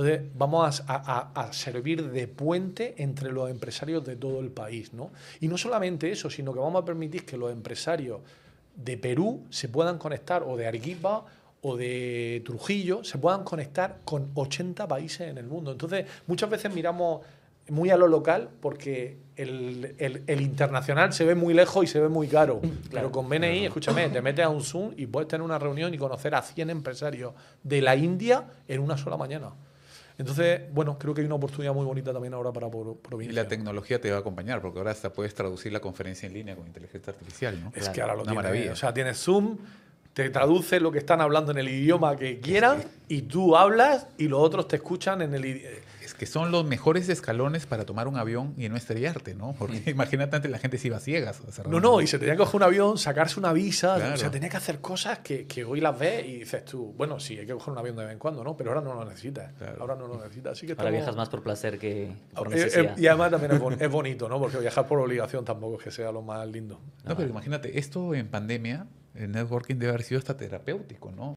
Entonces, vamos a, a- a servir de puente entre los empresarios de todo el país, ¿no? Y no solamente eso, sino que vamos a permitir que los empresarios de Perú se puedan conectar, o de Arequipa, o de Trujillo, se puedan conectar con 80 países en el mundo. Entonces, muchas veces miramos muy a lo local porque el, el- el internacional se ve muy lejos y se ve muy caro. Pero con BNI, escúchame, te metes a un Zoom y puedes tener una reunión y conocer a 100 empresarios de la India en una sola mañana. Entonces, bueno, creo que hay una oportunidad muy bonita también ahora para por, Y provincia. la tecnología te va a acompañar, porque ahora hasta puedes traducir la conferencia en línea con inteligencia artificial, ¿no? Es que ahora lo Una maravilla. O sea, tienes Zoom, te traduce lo que están hablando en el idioma que quieran y tú hablas y los otros te escuchan en el idioma. Es que son los mejores escalones para tomar un avión y no estrellarte, ¿no? Porque imagínate antes la gente se iba a ciegas. a No, no, y se tenía que coger un avión, sacarse una visa, Claro. o sea, tenía que hacer cosas que, que hoy las ves y dices tú, bueno, sí, hay que coger un avión de vez en cuando, ¿no? Pero ahora no lo necesitas. Claro. Ahora no lo necesitas. Así que Ahora estamos- viajas más por placer que por Eh, eh, necesidad. y además también es, bon- es bonito, ¿no? Porque viajar por obligación tampoco es que sea lo más lindo. No, pero imagínate, esto en pandemia, el networking debe haber sido hasta terapéutico, ¿no?